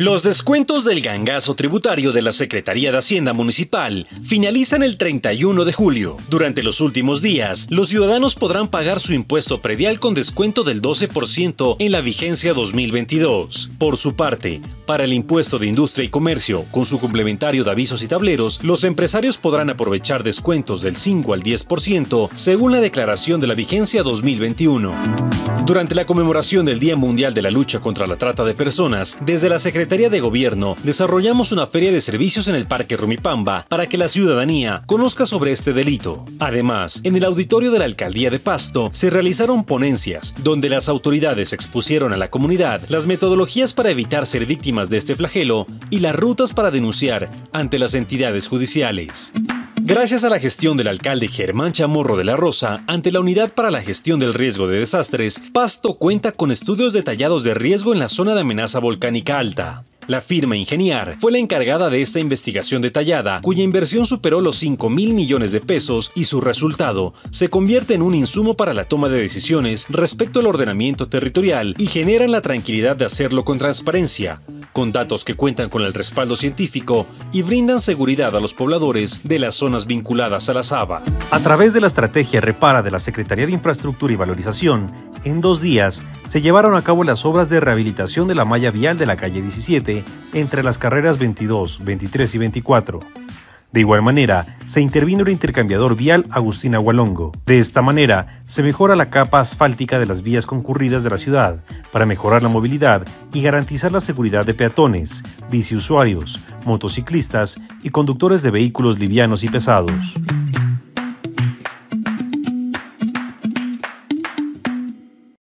Los descuentos del gangazo tributario de la Secretaría de Hacienda Municipal finalizan el 31 de julio. Durante los últimos días, los ciudadanos podrán pagar su impuesto predial con descuento del 12% en la vigencia 2022. Por su parte, para el impuesto de industria y comercio, con su complementario de avisos y tableros, los empresarios podrán aprovechar descuentos del 5 al 10% según la declaración de la vigencia 2021. Durante la conmemoración del Día Mundial de la Lucha contra la Trata de Personas, desde la Secretaría Secretaría de Gobierno desarrollamos una feria de servicios en el Parque Rumipamba para que la ciudadanía conozca sobre este delito. Además, en el auditorio de la Alcaldía de Pasto se realizaron ponencias donde las autoridades expusieron a la comunidad las metodologías para evitar ser víctimas de este flagelo y las rutas para denunciar ante las entidades judiciales. Gracias a la gestión del alcalde Germán Chamorro de la Rosa, ante la Unidad para la Gestión del Riesgo de Desastres, Pasto cuenta con estudios detallados de riesgo en la zona de amenaza volcánica alta. La firma Ingeniar fue la encargada de esta investigación detallada, cuya inversión superó los 5 mil millones de pesos y su resultado se convierte en un insumo para la toma de decisiones respecto al ordenamiento territorial y generan la tranquilidad de hacerlo con transparencia, con datos que cuentan con el respaldo científico y brindan seguridad a los pobladores de las zonas vinculadas a la SABA. A través de la estrategia Repara de la Secretaría de Infraestructura y Valorización, en dos días se llevaron a cabo las obras de rehabilitación de la malla vial de la calle 17 entre las carreras 22, 23 y 24. De igual manera, se intervino el intercambiador vial Agustín Agualongo. De esta manera, se mejora la capa asfáltica de las vías concurridas de la ciudad para mejorar la movilidad y garantizar la seguridad de peatones, biciusuarios, motociclistas y conductores de vehículos livianos y pesados.